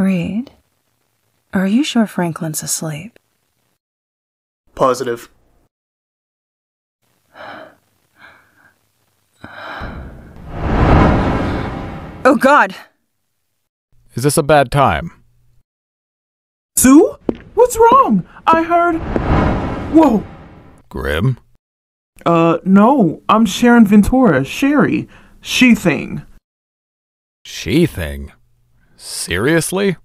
Reed, are you sure Franklin's asleep? Positive. Oh god! Is this a bad time? Sue? What's wrong? I heard. Whoa. Grim? Uh, no. I'm Sharon Ventura. Sherry. She thing. She thing? Seriously?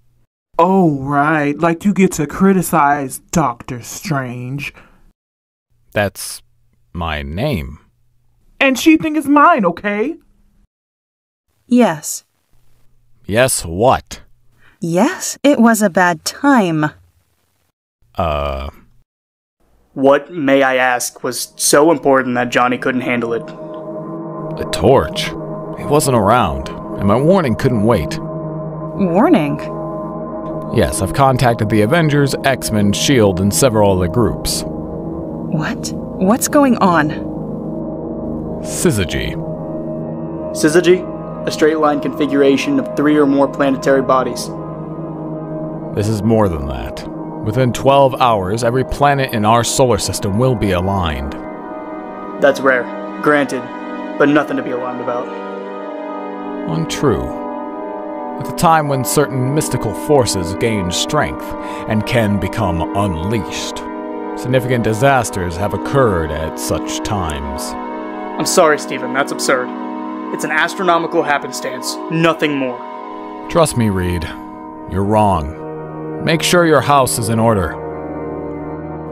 Oh, right. Like you get to criticize Doctor Strange. That's my name. And she thing is mine, okay? Yes. Yes, what? Yes, it was a bad time. Uh, What, may I ask, was so important that Johnny couldn't handle it? the torch. He wasn't around, and my warning couldn't wait. Warning. Yes, I've contacted the Avengers, X Men, S.H.I.E.L.D., and several other groups. What? What's going on? Syzygy. Syzygy? A straight line configuration of three or more planetary bodies. This is more than that. Within 12 hours, every planet in our solar system will be aligned. That's rare, granted, but nothing to be alarmed about. Untrue. At the time when certain mystical forces gain strength and can become unleashed, significant disasters have occurred at such times. I'm sorry, Stephen, that's absurd. It's an astronomical happenstance, nothing more. Trust me, Reed. You're wrong. Make sure your house is in order.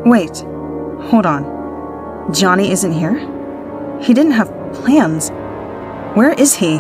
Wait. Hold on. Johnny isn't here? He didn't have plans. Where is he?